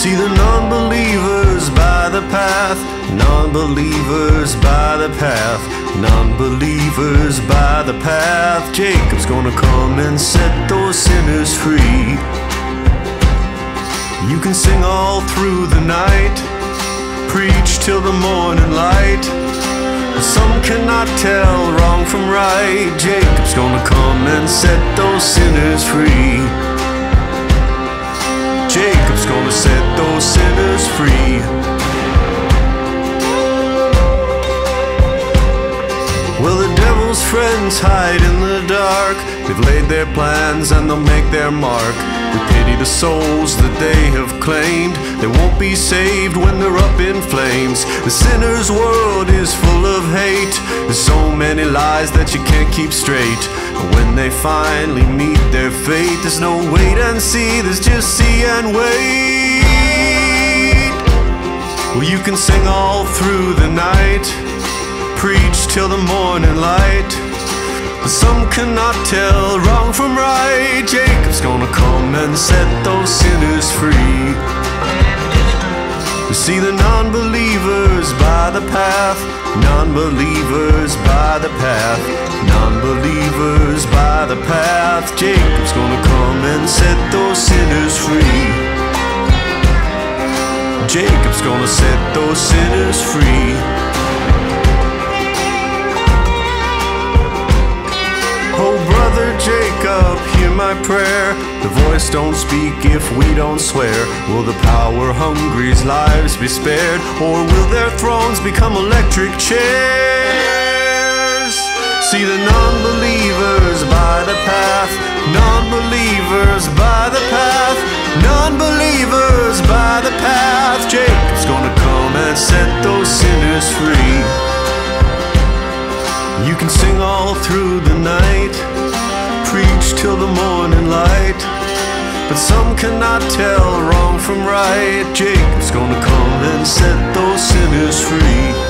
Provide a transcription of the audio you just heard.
See the non believers by the path, non believers by the path, non believers by the path. Jacob's gonna come and set those sinners free. You can sing all through the night, preach till the morning light. But some cannot tell wrong from right. Jacob's gonna come and set those sinners free. Devil's friends hide in the dark. They've laid their plans and they'll make their mark. We pity the souls that they have claimed. They won't be saved when they're up in flames. The sinner's world is full of hate. There's so many lies that you can't keep straight. And when they finally meet their fate, there's no wait and see, there's just see and wait. Well, you can sing all through the night preach till the morning light. But some cannot tell wrong from right. Jacob's gonna come and set those sinners free. You see the non-believers by the path, non-believers by the path, non-believers by the path. Jacob's gonna come and set those sinners free. Jacob's gonna set those sinners free. My prayer. The voice don't speak if we don't swear. Will the power hungry's lives be spared? Or will their thrones become electric chairs? See the non believers by the path, non believers by the path, non believers by the path. Jacob's gonna come and set those sinners free. You can sing all through the night, preach till the morning light. But some cannot tell wrong from right. Jacob's gonna come and set those sinners free. Set those sinners free.